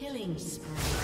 Killing spree.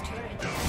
team's turret.